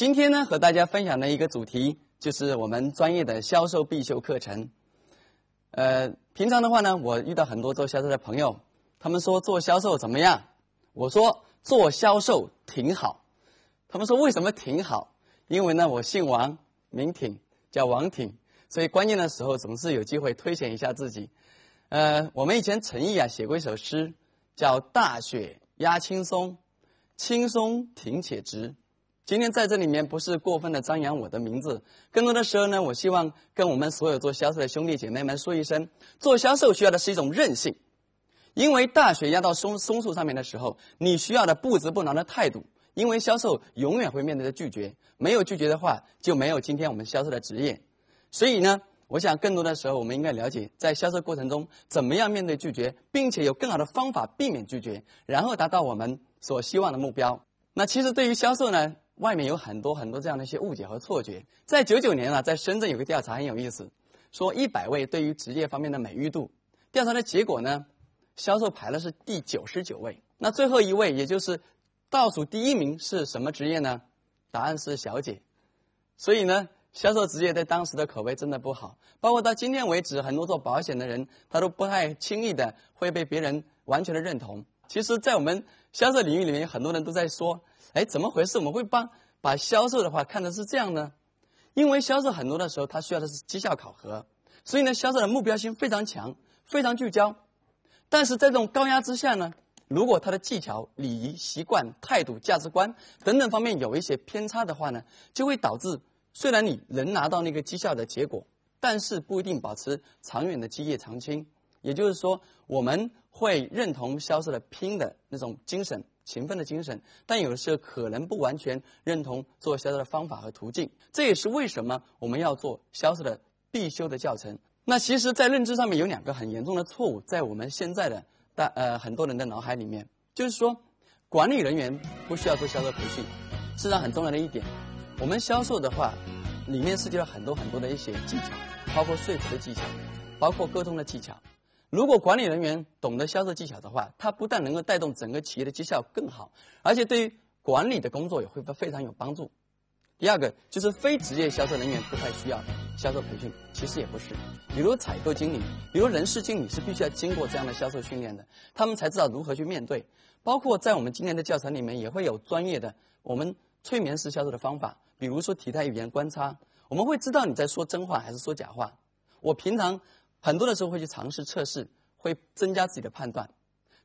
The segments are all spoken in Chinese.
今天呢，和大家分享的一个主题就是我们专业的销售必修课程。呃，平常的话呢，我遇到很多做销售的朋友，他们说做销售怎么样？我说做销售挺好。他们说为什么挺好？因为呢，我姓王，名挺，叫王挺，所以关键的时候总是有机会推选一下自己。呃，我们以前陈毅啊写过一首诗，叫《大雪压青松，青松挺且直》。今天在这里面不是过分的张扬我的名字，更多的时候呢，我希望跟我们所有做销售的兄弟姐妹们说一声：做销售需要的是一种韧性，因为大雪压到松松树上面的时候，你需要的不折不挠的态度。因为销售永远会面对着拒绝，没有拒绝的话，就没有今天我们销售的职业。所以呢，我想更多的时候，我们应该了解在销售过程中怎么样面对拒绝，并且有更好的方法避免拒绝，然后达到我们所希望的目标。那其实对于销售呢，外面有很多很多这样的一些误解和错觉。在九九年啊，在深圳有个调查很有意思，说一百位对于职业方面的美誉度，调查的结果呢，销售排的是第九十九位，那最后一位也就是。倒数第一名是什么职业呢？答案是小姐。所以呢，销售职业在当时的口碑真的不好。包括到今天为止，很多做保险的人，他都不太轻易的会被别人完全的认同。其实，在我们销售领域里面，很多人都在说：“哎，怎么回事？我们会帮把销售的话看的是这样呢？”因为销售很多的时候，他需要的是绩效考核，所以呢，销售的目标性非常强，非常聚焦。但是在这种高压之下呢？如果他的技巧、礼仪、习惯、态度、价值观等等方面有一些偏差的话呢，就会导致虽然你能拿到那个绩效的结果，但是不一定保持长远的基业长青。也就是说，我们会认同销售的拼的那种精神、勤奋的精神，但有的时候可能不完全认同做销售的方法和途径。这也是为什么我们要做销售的必修的教程。那其实，在认知上面有两个很严重的错误，在我们现在的。大呃，很多人的脑海里面就是说，管理人员不需要做销售培训。实上很重要的一点，我们销售的话，里面涉及了很多很多的一些技巧，包括说服的技巧，包括沟通的技巧。如果管理人员懂得销售技巧的话，他不但能够带动整个企业的绩效更好，而且对于管理的工作也会非常有帮助。第二个就是非职业销售人员不太需要销售培训，其实也不是。比如采购经理，比如人事经理是必须要经过这样的销售训练的，他们才知道如何去面对。包括在我们今年的教程里面也会有专业的我们催眠式销售的方法，比如说体态语言观察，我们会知道你在说真话还是说假话。我平常很多的时候会去尝试测试，会增加自己的判断。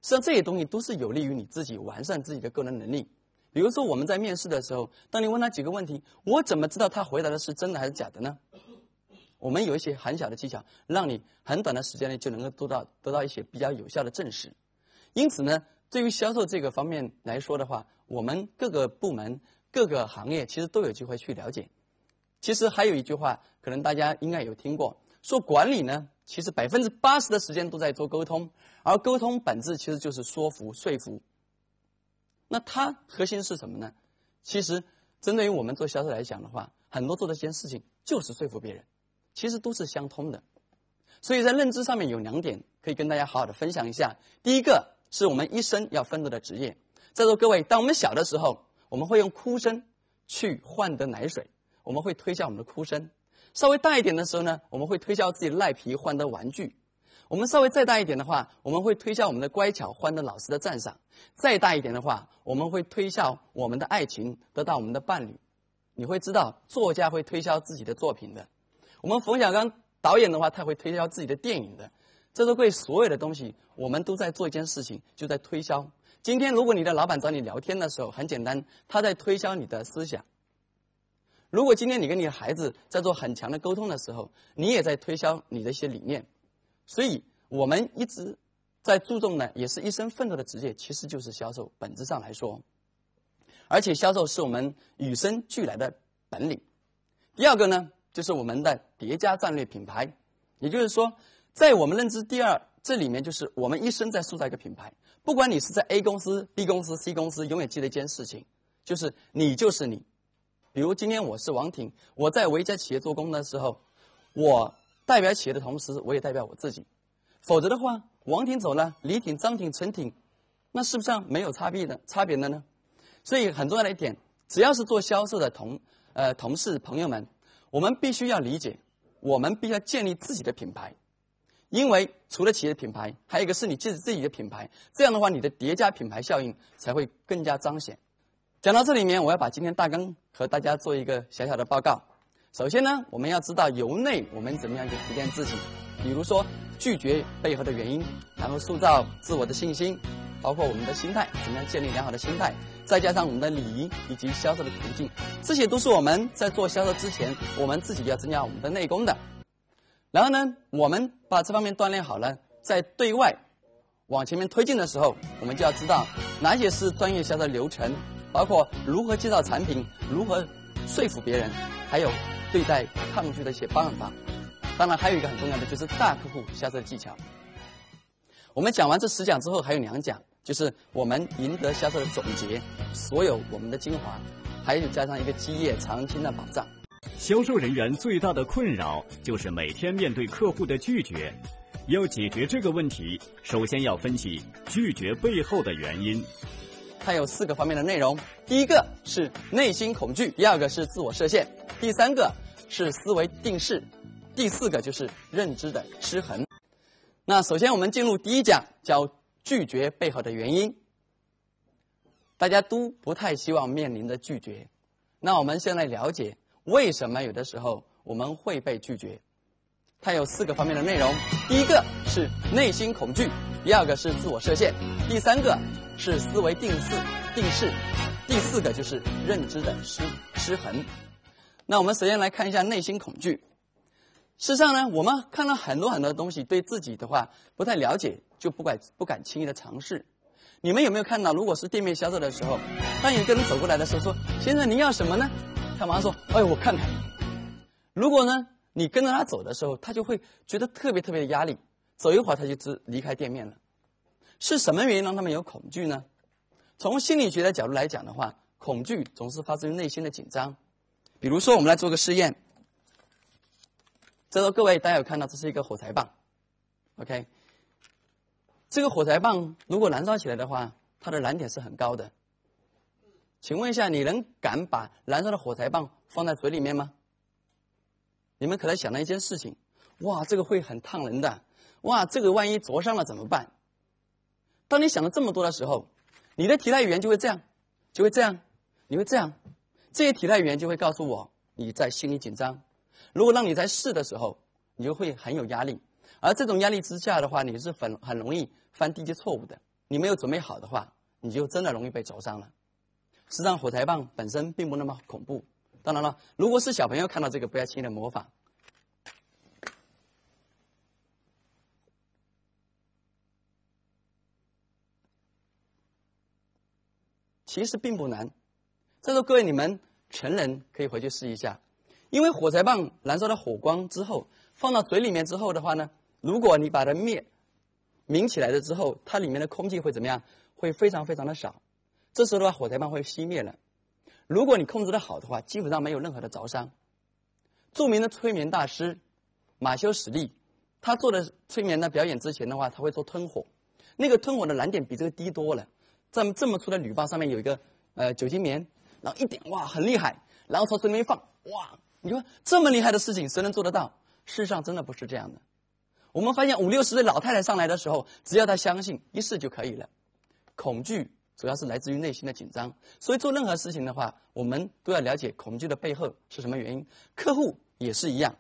实际上这些东西都是有利于你自己完善自己的个人能力。比如说，我们在面试的时候，当你问他几个问题，我怎么知道他回答的是真的还是假的呢？我们有一些很小的技巧，让你很短的时间内就能够得到得到一些比较有效的证实。因此呢，对于销售这个方面来说的话，我们各个部门、各个行业其实都有机会去了解。其实还有一句话，可能大家应该有听过，说管理呢，其实百分之八十的时间都在做沟通，而沟通本质其实就是说服、说服。那它核心是什么呢？其实，针对于我们做销售来讲的话，很多做的一件事情就是说服别人，其实都是相通的。所以在认知上面有两点可以跟大家好好的分享一下。第一个是我们一生要奋斗的职业。在座各位，当我们小的时候，我们会用哭声去换得奶水，我们会推销我们的哭声；稍微大一点的时候呢，我们会推销自己赖皮换得玩具。我们稍微再大一点的话，我们会推销我们的乖巧，换得老师的赞赏；再大一点的话，我们会推销我们的爱情，得到我们的伴侣。你会知道，作家会推销自己的作品的。我们冯小刚导演的话，他会推销自己的电影的。这都对所有的东西，我们都在做一件事情，就在推销。今天，如果你的老板找你聊天的时候，很简单，他在推销你的思想。如果今天你跟你的孩子在做很强的沟通的时候，你也在推销你的一些理念。所以，我们一直在注重呢，也是一生奋斗的职业，其实就是销售。本质上来说，而且销售是我们与生俱来的本领。第二个呢，就是我们的叠加战略品牌，也就是说，在我们认知第二这里面，就是我们一生在塑造一个品牌。不管你是在 A 公司、B 公司、C 公司，永远记得一件事情，就是你就是你。比如今天我是王婷，我在为一家企业做工的时候，我。代表企业的同时，我也代表我自己。否则的话，王挺走了，李挺、张挺、陈挺，那是不是没有差别的差别的呢？所以很重要的一点，只要是做销售的同呃同事朋友们，我们必须要理解，我们必须要建立自己的品牌，因为除了企业的品牌，还有一个是你自己自己的品牌，这样的话，你的叠加品牌效应才会更加彰显。讲到这里面，我要把今天大纲和大家做一个小小的报告。首先呢，我们要知道由内我们怎么样去提炼自己，比如说拒绝背后的原因，然后塑造自我的信心，包括我们的心态，怎么样建立良好的心态，再加上我们的礼仪以及销售的途径，这些都是我们在做销售之前，我们自己要增加我们的内功的。然后呢，我们把这方面锻炼好了，在对外往前面推进的时候，我们就要知道哪些是专业销售流程。包括如何介绍产品，如何说服别人，还有对待抗拒的一些办法。当然，还有一个很重要的就是大客户销售技巧。我们讲完这十讲之后，还有两讲，就是我们赢得销售的总结，所有我们的精华，还有加上一个基业长青的保障。销售人员最大的困扰就是每天面对客户的拒绝，要解决这个问题，首先要分析拒绝背后的原因。它有四个方面的内容，第一个是内心恐惧，第二个是自我设限，第三个是思维定式，第四个就是认知的失衡。那首先我们进入第一讲，叫拒绝背后的原因。大家都不太希望面临的拒绝，那我们先来了解为什么有的时候我们会被拒绝。它有四个方面的内容，第一个是内心恐惧，第二个是自我设限，第三个。是思维定式，定势，第四个就是认知的失失衡。那我们首先来看一下内心恐惧。事实上呢，我们看到很多很多东西，对自己的话不太了解，就不敢不敢轻易的尝试。你们有没有看到，如果是店面销售的时候，当有一个人走过来的时候说：“先生，您要什么呢？”他马上说：“哎，我看看。”如果呢，你跟着他走的时候，他就会觉得特别特别的压力，走一会儿他就只离开店面了。是什么原因让他们有恐惧呢？从心理学的角度来讲的话，恐惧总是发自于内心的紧张。比如说，我们来做个试验。这时候各位大家有看到，这是一个火柴棒，OK。这个火柴棒如果燃烧起来的话，它的燃点是很高的。请问一下，你能敢把燃烧的火柴棒放在嘴里面吗？你们可能想到一件事情：哇，这个会很烫人的。哇，这个万一灼伤了怎么办？当你想了这么多的时候，你的体态语言就会这样，就会这样，你会这样，这些体态语言就会告诉我你在心里紧张。如果让你在试的时候，你就会很有压力，而这种压力之下的话，你是很很容易犯低级错误的。你没有准备好的话，你就真的容易被灼伤了。实际上，火柴棒本身并不那么恐怖。当然了，如果是小朋友看到这个，不要轻易的模仿。其实并不难，在座各位你们成人可以回去试一下，因为火柴棒燃烧的火光之后，放到嘴里面之后的话呢，如果你把它灭，抿起来了之后，它里面的空气会怎么样？会非常非常的少，这时候的话火柴棒会熄灭了。如果你控制的好的话，基本上没有任何的着伤。著名的催眠大师马修史利，他做的催眠的表演之前的话，他会做吞火，那个吞火的难点比这个低多了。这么这么粗的铝棒上面有一个呃酒精棉，然后一点哇很厉害，然后朝嘴里面放哇，你说这么厉害的事情谁能做得到？事实上真的不是这样的。我们发现五六十岁老太太上来的时候，只要她相信一试就可以了。恐惧主要是来自于内心的紧张，所以做任何事情的话，我们都要了解恐惧的背后是什么原因。客户也是一样，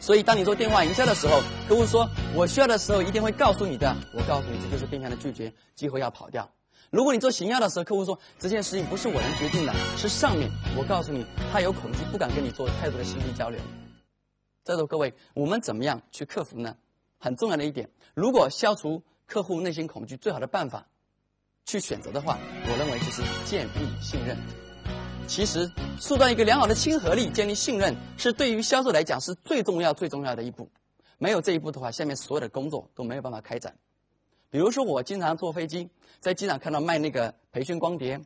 所以当你做电话营销的时候，客户说我需要的时候一定会告诉你的，我告诉你这就是变相的拒绝，机会要跑掉。如果你做行销的时候，客户说这件事情不是我能决定的，是上面。我告诉你，他有恐惧，不敢跟你做太多的心理交流。在座各位，我们怎么样去克服呢？很重要的一点，如果消除客户内心恐惧，最好的办法，去选择的话，我认为就是建立信任。其实，塑造一个良好的亲和力，建立信任，是对于销售来讲是最重要、最重要的一步。没有这一步的话，下面所有的工作都没有办法开展。比如说，我经常坐飞机，在机场看到卖那个培训光碟，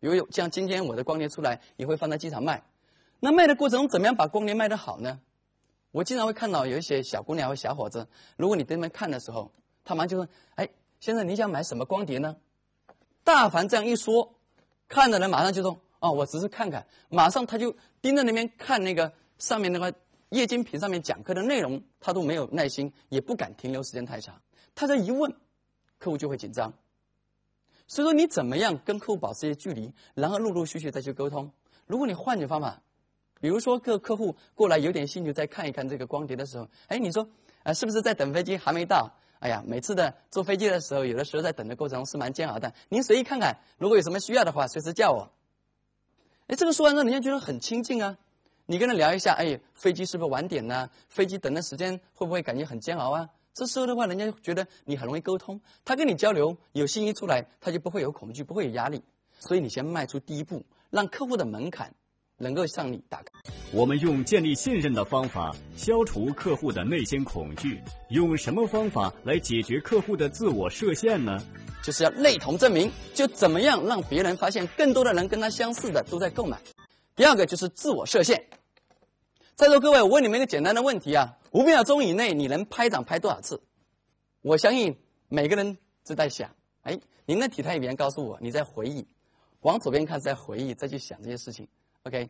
比如像今天我的光碟出来，也会放在机场卖。那卖的过程中，怎么样把光碟卖得好呢？我经常会看到有一些小姑娘或小伙子，如果你对面看的时候，他马上就问：“哎，先生，你想买什么光碟呢？”大凡这样一说，看的人马上就说：“哦，我只是看看，马上他就盯着那边看那个上面那个液晶屏上面讲课的内容，他都没有耐心，也不敢停留时间太长。他这一问，客户就会紧张。所以说，你怎么样跟客户保持一些距离，然后陆陆续续再去沟通？如果你换种方法，比如说个客户过来有点兴趣再看一看这个光碟的时候，哎，你说啊，是不是在等飞机还没到？哎呀，每次的坐飞机的时候，有的时候在等的过程中是蛮煎熬的。您随意看看，如果有什么需要的话，随时叫我。哎，这个说完之后，人家觉得很亲近啊。你跟他聊一下，哎，飞机是不是晚点呢？飞机等的时间会不会感觉很煎熬啊？这时候的话，人家觉得你很容易沟通，他跟你交流有信息出来，他就不会有恐惧，不会有压力。所以你先迈出第一步，让客户的门槛能够向你打开。我们用建立信任的方法消除客户的内心恐惧，用什么方法来解决客户的自我设限呢？就是要类同证明，就怎么样让别人发现更多的人跟他相似的都在购买。第二个就是自我设限。在座各位，我问你们一个简单的问题啊：五秒钟以内你能拍掌拍多少次？我相信每个人都在想，哎，您的体态语言告诉我你在回忆，往左边看是在回忆，再去想这些事情。OK，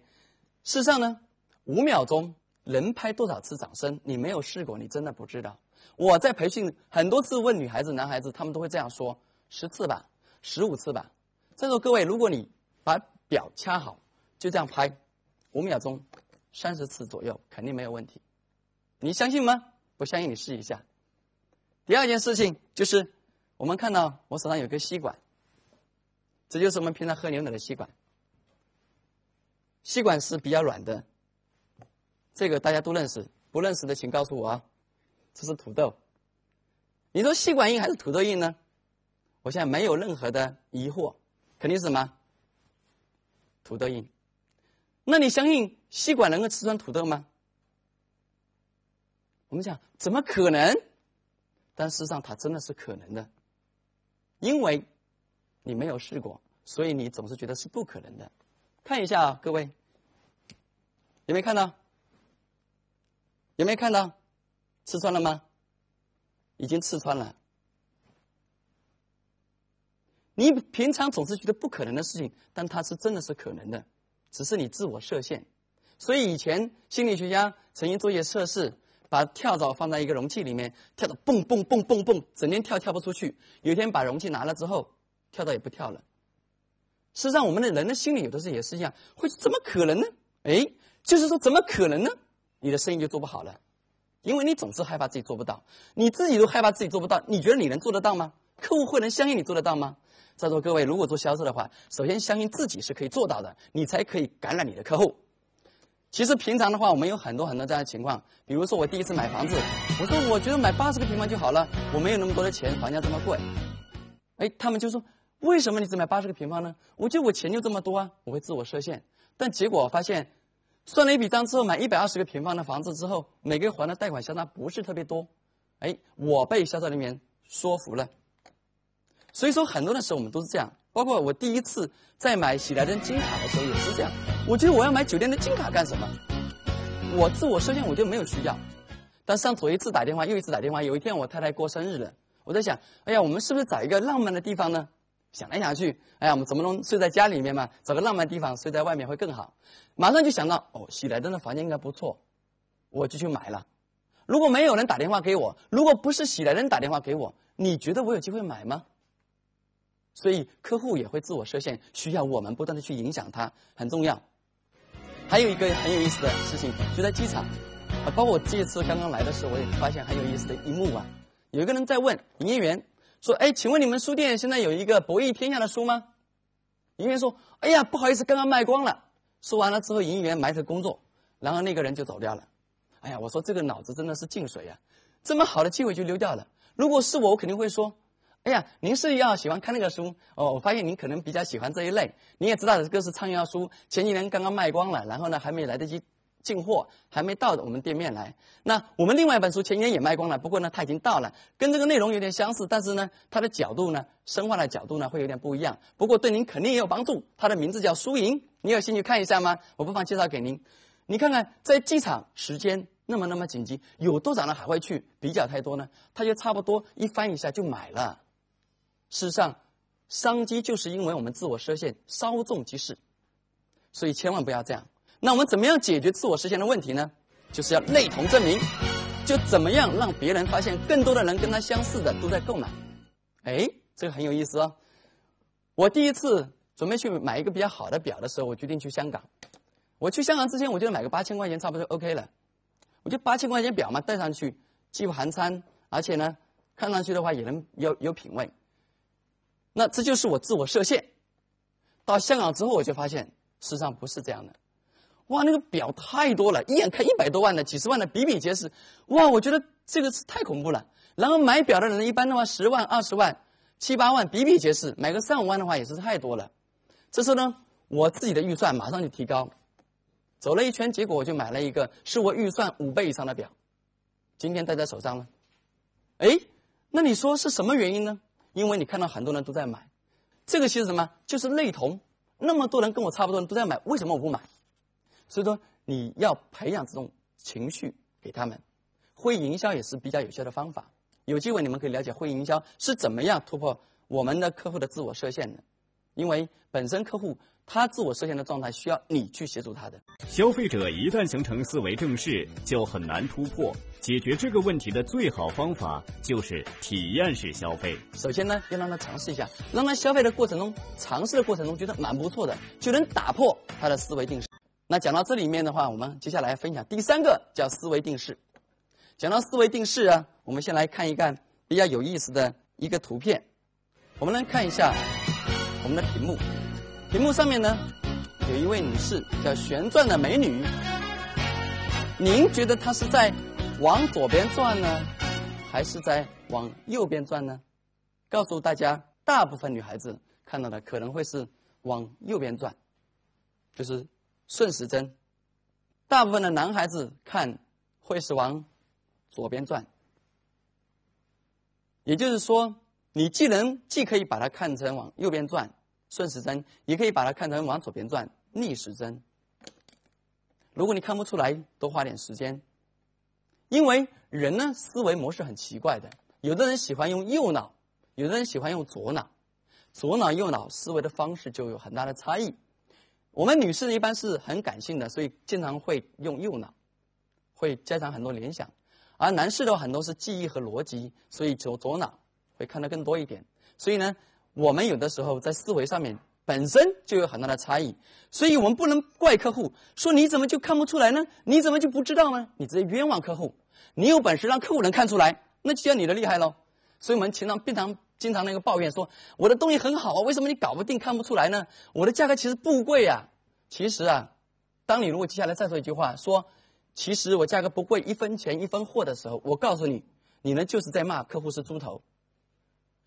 事实上呢？五秒钟能拍多少次掌声？你没有试过，你真的不知道。我在培训很多次，问女孩子、男孩子，他们都会这样说：十次吧，十五次吧。在座各位，如果你把表掐好，就这样拍，五秒钟，三十次左右，肯定没有问题。你相信吗？不相信，你试一下。第二件事情就是，我们看到我手上有个吸管，这就是我们平常喝牛奶的吸管。吸管是比较软的。这个大家都认识，不认识的请告诉我啊。这是土豆，你说吸管硬还是土豆硬呢？我现在没有任何的疑惑，肯定是什么？土豆硬。那你相信吸管能够吃穿土豆吗？我们讲怎么可能？但事实上它真的是可能的，因为你没有试过，所以你总是觉得是不可能的。看一下啊，各位，有没有看到？有没有看到，刺穿了吗？已经刺穿了。你平常总是觉得不可能的事情，但它是真的是可能的，只是你自我设限。所以以前心理学家曾经做一些测试，把跳蚤放在一个容器里面，跳蚤蹦蹦蹦蹦蹦，整天跳跳不出去。有一天把容器拿了之后，跳蚤也不跳了。事实上，我们的人的心理有的时候也是一样，会怎么可能呢？哎，就是说怎么可能呢？你的生意就做不好了，因为你总是害怕自己做不到，你自己都害怕自己做不到，你觉得你能做得到吗？客户会能相信你做得到吗？在座各位，如果做销售的话，首先相信自己是可以做到的，你才可以感染你的客户。其实平常的话，我们有很多很多这样的情况，比如说我第一次买房子，我说我觉得买八十个平方就好了，我没有那么多的钱，房价这么贵。哎，他们就说为什么你只买八十个平方呢？我觉得我钱就这么多啊，我会自我设限，但结果发现。算了一笔账之后，买一百二十个平方的房子之后，每个月还的贷款相差不是特别多，哎，我被销售人员说服了。所以说，很多的时候我们都是这样，包括我第一次在买喜来登金卡的时候也是这样。我觉得我要买酒店的金卡干什么？我自我设限，我就没有需要。但上左一次打电话，右一次打电话。有一天我太太过生日了，我在想，哎呀，我们是不是找一个浪漫的地方呢？想来想去，哎呀，我们怎么能睡在家里面嘛？找个浪漫地方睡在外面会更好。马上就想到，哦，喜来登的房间应该不错，我就去买了。如果没有人打电话给我，如果不是喜来登打电话给我，你觉得我有机会买吗？所以客户也会自我设限，需要我们不断的去影响他，很重要。还有一个很有意思的事情，就在机场，啊，包括我这次刚刚来的时候，我也发现很有意思的一幕啊。有一个人在问营业员。说，哎，请问你们书店现在有一个博弈天下的书吗？营业员说，哎呀，不好意思，刚刚卖光了。说完了之后，营业员埋头工作，然后那个人就走掉了。哎呀，我说这个脑子真的是进水呀，这么好的机会就溜掉了。如果是我，我肯定会说，哎呀，您是要喜欢看那个书哦，我发现您可能比较喜欢这一类。你也知道这个是畅销书，前几年刚刚卖光了，然后呢还没来得及。进货还没到我们店面来，那我们另外一本书前几年也卖光了，不过呢，它已经到了，跟这个内容有点相似，但是呢，它的角度呢，深化的角度呢，会有点不一样。不过对您肯定也有帮助。它的名字叫《输赢》，你有兴趣看一下吗？我不妨介绍给您。你看看，在机场时间那么那么紧急，有多少人还会去比较太多呢？他就差不多一翻一下就买了。事实上，商机就是因为我们自我设限，稍纵即逝。所以千万不要这样。那我们怎么样解决自我实现的问题呢？就是要类同证明，就怎么样让别人发现更多的人跟他相似的都在购买。哎，这个很有意思哦。我第一次准备去买一个比较好的表的时候，我决定去香港。我去香港之前，我觉得买个八千块钱差不多就 OK 了。我就八千块钱表嘛，戴上去既不寒碜，而且呢，看上去的话也能有有品位。那这就是我自我设限。到香港之后，我就发现事实上不是这样的。哇，那个表太多了，一眼看一百多万的、几十万的比比皆是。哇，我觉得这个是太恐怖了。然后买表的人一般的话，十万、二十万、七八万比比皆是，买个三五万的话也是太多了。这时候呢，我自己的预算马上就提高。走了一圈，结果我就买了一个是我预算五倍以上的表，今天戴在手上了。哎，那你说是什么原因呢？因为你看到很多人都在买，这个其实什么？就是类同。那么多人跟我差不多人都在买，为什么我不买？所以说你要培养这种情绪给他们，会营销也是比较有效的方法。有机会你们可以了解会营销是怎么样突破我们的客户的自我设限的，因为本身客户。他自我设限的状态需要你去协助他的。消费者一旦形成思维正式，就很难突破。解决这个问题的最好方法就是体验式消费。首先呢，要让他尝试一下，让他消费的过程中，尝试的过程中觉得蛮不错的，就能打破他的思维定式。那讲到这里面的话，我们接下来分享第三个叫思维定式。讲到思维定式啊，我们先来看一看比较有意思的一个图片。我们来看一下我们的屏幕。屏幕上面呢，有一位女士叫旋转的美女。您觉得她是在往左边转呢，还是在往右边转呢？告诉大家，大部分女孩子看到的可能会是往右边转，就是顺时针；大部分的男孩子看会是往左边转。也就是说，你既能既可以把它看成往右边转。顺时针也可以把它看成往左边转，逆时针。如果你看不出来，多花点时间。因为人呢，思维模式很奇怪的，有的人喜欢用右脑，有的人喜欢用左脑，左脑右脑思维的方式就有很大的差异。我们女士一般是很感性的，所以经常会用右脑，会加上很多联想；而男士的话很多是记忆和逻辑，所以左左脑会看得更多一点。所以呢。我们有的时候在思维上面本身就有很大的差异，所以我们不能怪客户说你怎么就看不出来呢？你怎么就不知道呢？你直接冤枉客户。你有本事让客户能看出来，那就叫你的厉害喽。所以我们经常、经常、经常那个抱怨说我的东西很好啊，为什么你搞不定、看不出来呢？我的价格其实不贵呀。其实啊，当你如果接下来再说一句话说，其实我价格不贵，一分钱一分货的时候，我告诉你，你呢就是在骂客户是猪头。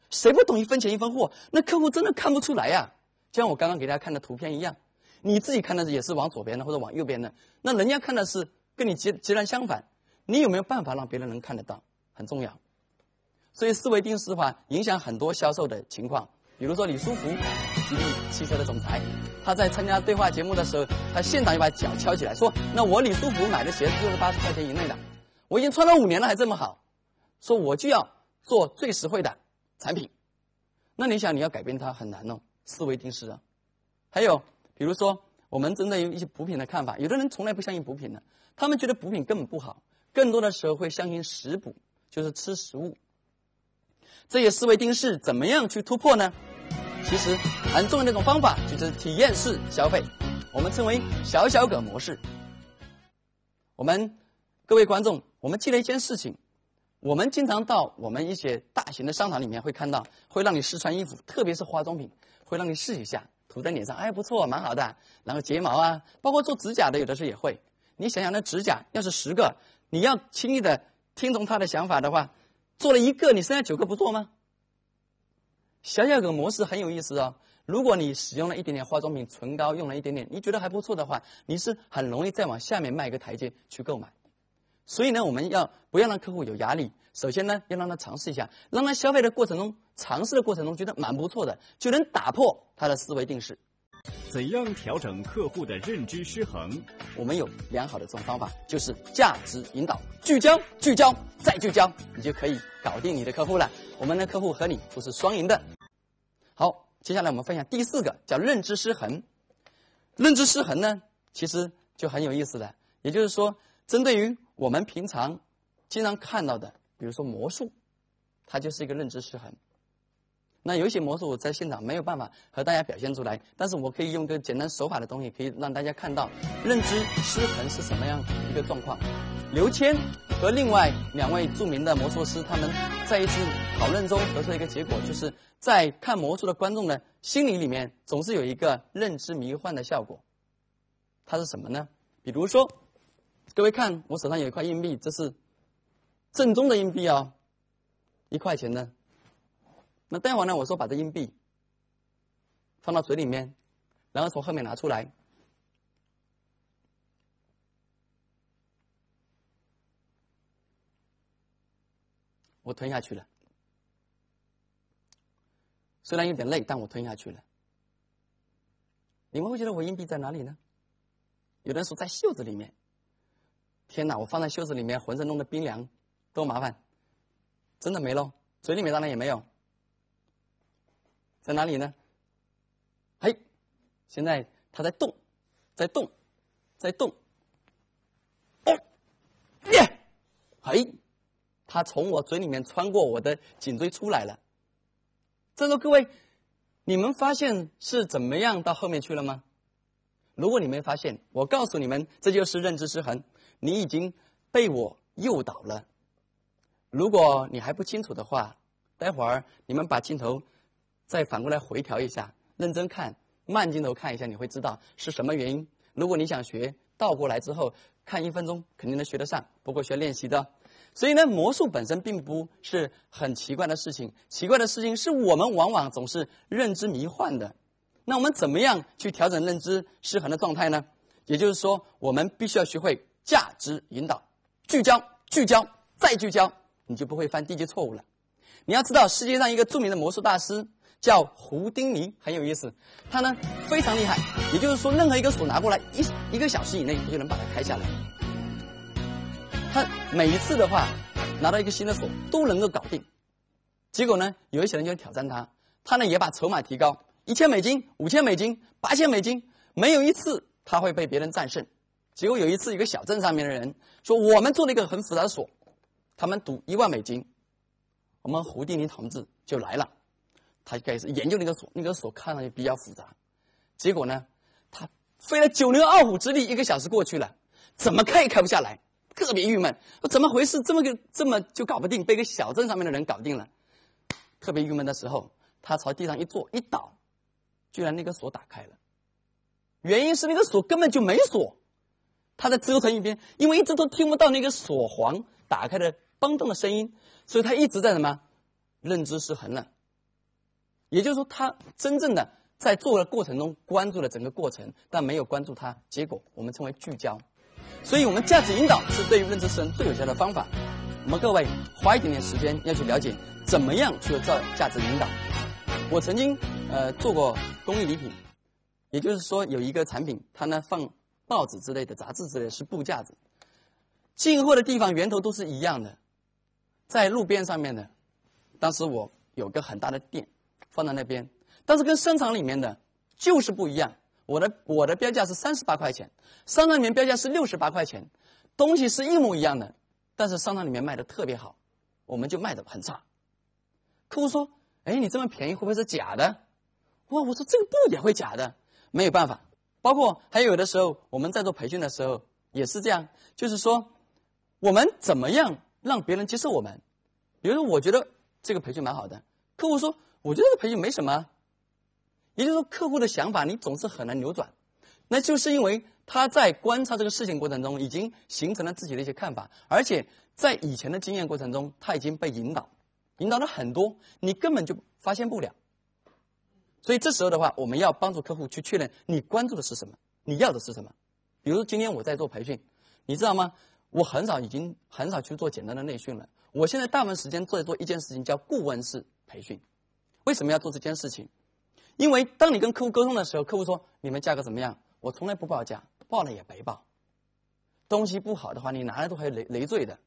谁不懂一分钱一分货？那客户真的看不出来呀，就像我刚刚给大家看的图片一样，你自己看的也是往左边的或者往右边的，那人家看的是跟你截截然相反。你有没有办法让别人能看得到？很重要。所以思维定式的话，影响很多销售的情况。比如说李书福，吉利汽车的总裁，他在参加对话节目的时候，他现场就把脚翘起来说：“那我李书福买的鞋子就是八十块钱以内的，我已经穿了五年了还这么好，说我就要做最实惠的。”产品，那你想你要改变它很难哦，思维定式啊。还有，比如说我们针对于一些补品的看法，有的人从来不相信补品的，他们觉得补品根本不好，更多的时候会相信食补，就是吃食物。这些思维定式怎么样去突破呢？其实很重要的一种方法就是体验式消费，我们称为小小葛模式。我们各位观众，我们记了一件事情。我们经常到我们一些大型的商场里面会看到，会让你试穿衣服，特别是化妆品，会让你试一下，涂在脸上，哎，不错，蛮好的。然后睫毛啊，包括做指甲的，有的时候也会。你想想，那指甲要是十个，你要轻易的听从他的想法的话，做了一个，你剩下九个不做吗？小小个模式很有意思哦。如果你使用了一点点化妆品，唇膏用了一点点，你觉得还不错的话，你是很容易再往下面迈一个台阶去购买。所以呢，我们要不要让客户有压力？首先呢，要让他尝试一下，让他消费的过程中，尝试的过程中觉得蛮不错的，就能打破他的思维定式。怎样调整客户的认知失衡？我们有良好的这种方法，就是价值引导，聚焦、聚焦再聚焦，你就可以搞定你的客户了。我们的客户和你都是双赢的。好，接下来我们分享第四个，叫认知失衡。认知失衡呢，其实就很有意思了。也就是说，针对于我们平常经常看到的，比如说魔术，它就是一个认知失衡。那有些魔术在现场没有办法和大家表现出来，但是我可以用个简单手法的东西，可以让大家看到认知失衡是什么样一个状况。刘谦和另外两位著名的魔术师，他们在一次讨论中得出一个结果，就是在看魔术的观众的心理里面，总是有一个认知迷幻的效果。它是什么呢？比如说，各位看我手上有一块硬币，这是正宗的硬币啊，一块钱的。那待会呢？我说把这硬币放到嘴里面，然后从后面拿出来，我吞下去了。虽然有点累，但我吞下去了。你们会觉得我硬币在哪里呢？有人说在袖子里面。天哪！我放在袖子里面，浑身弄得冰凉，多麻烦！真的没喽，嘴里面当然也没有。在哪里呢？嘿，现在它在动，在动，在动。哦，耶！嘿，它从我嘴里面穿过我的颈椎出来了。在座各位，你们发现是怎么样到后面去了吗？如果你没发现，我告诉你们，这就是认知失衡，你已经被我诱导了。如果你还不清楚的话，待会儿你们把镜头。再反过来回调一下，认真看，慢镜头看一下，你会知道是什么原因。如果你想学倒过来之后看一分钟，肯定能学得上，不过需要练习的。所以呢，魔术本身并不是很奇怪的事情，奇怪的事情是我们往往总是认知迷幻的。那我们怎么样去调整认知失衡的状态呢？也就是说，我们必须要学会价值引导，聚焦，聚焦，再聚焦，你就不会犯低级错误了。你要知道，世界上一个著名的魔术大师。叫胡丁尼，很有意思。他呢非常厉害，也就是说，任何一个锁拿过来，一一个小时以内，他就能把它开下来。他每一次的话，拿到一个新的锁都能够搞定。结果呢，有一些人就挑战他，他呢也把筹码提高，一千美金、五千美金、八千美金，没有一次他会被别人战胜。结果有一次，一个小镇上面的人说：“我们做了一个很复杂的锁，他们赌一万美金。”我们胡定林同志就来了。他开始研究那个锁，那个锁看上去比较复杂，结果呢，他费了九牛二虎之力，一个小时过去了，怎么开也开不下来，特别郁闷。说怎么回事？这么个这么就搞不定，被一个小镇上面的人搞定了，特别郁闷的时候，他朝地上一坐一倒，居然那个锁打开了。原因是那个锁根本就没锁，他在折腾一边，因为一直都听不到那个锁簧打开的嘣动的声音，所以他一直在什么认知失衡了。也就是说，他真正的在做的过程中关注了整个过程，但没有关注它结果。我们称为聚焦。所以，我们价值引导是对于认知失衡最有效的方法。我们各位花一点点时间要去了解怎么样去做价值引导。我曾经呃做过公益礼品，也就是说有一个产品，它呢放报纸之类的、杂志之类是布架子，进货的地方源头都是一样的，在路边上面的。当时我有个很大的店。放在那边，但是跟商场里面的就是不一样。我的我的标价是三十八块钱，商场里面标价是六十八块钱，东西是一模一样的，但是商场里面卖的特别好，我们就卖的很差。客户说：“哎，你这么便宜会不会是假的？”哇，我说这个布也会假的，没有办法。包括还有的时候我们在做培训的时候也是这样，就是说我们怎么样让别人接受我们？比如说，我觉得这个培训蛮好的，客户说。我觉得这个培训没什么，也就是说，客户的想法你总是很难扭转，那就是因为他在观察这个事情过程中已经形成了自己的一些看法，而且在以前的经验过程中他已经被引导，引导了很多，你根本就发现不了。所以这时候的话，我们要帮助客户去确认你关注的是什么，你要的是什么。比如今天我在做培训，你知道吗？我很少已经很少去做简单的内训了，我现在大部分时间在做一件事情，叫顾问式培训。为什么要做这件事情？因为当你跟客户沟通的时候，客户说你们价格怎么样？我从来不报价，报了也白报。东西不好的话，你拿来都会累累赘的。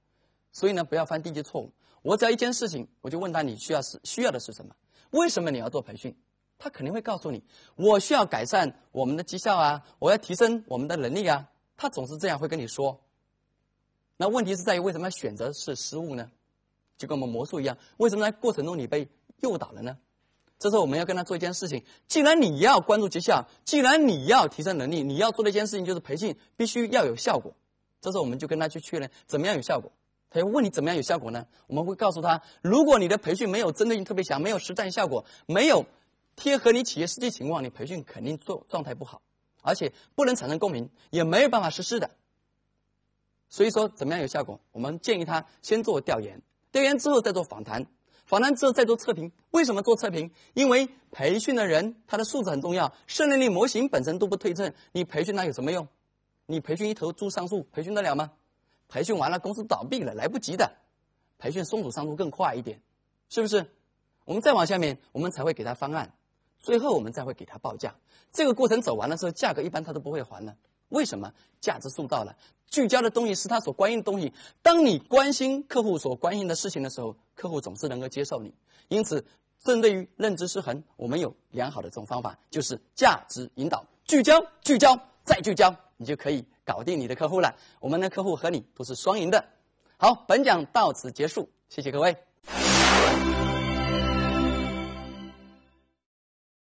所以呢，不要犯低级错误。我只要一件事情，我就问他你需要是需要的是什么？为什么你要做培训？他肯定会告诉你，我需要改善我们的绩效啊，我要提升我们的能力啊。他总是这样会跟你说。那问题是在于，为什么要选择是失误呢？就跟我们魔术一样，为什么在过程中你被诱导了呢？这时候我们要跟他做一件事情。既然你要关注绩效，既然你要提升能力，你要做的一件事情就是培训必须要有效果。这时候我们就跟他去确认怎么样有效果。他要问你怎么样有效果呢？我们会告诉他，如果你的培训没有针对性特别强，没有实战效果，没有贴合你企业实际情况，你培训肯定做状态不好，而且不能产生共鸣，也没有办法实施的。所以说，怎么样有效果？我们建议他先做调研，调研之后再做访谈，访谈之后再做测评。为什么做测评？因为培训的人他的素质很重要，胜任力模型本身都不对称，你培训他有什么用？你培训一头猪上树，培训得了吗？培训完了公司倒闭了，来不及的。培训松鼠上树更快一点，是不是？我们再往下面，我们才会给他方案，最后我们再会给他报价。这个过程走完了之后，价格一般他都不会还的。为什么？价值塑造了，聚焦的东西是他所关心的东西。当你关心客户所关心的事情的时候，客户总是能够接受你。因此，针对于认知失衡，我们有良好的这种方法，就是价值引导，聚焦、聚焦再聚焦，你就可以搞定你的客户了。我们的客户和你都是双赢的。好，本讲到此结束，谢谢各位。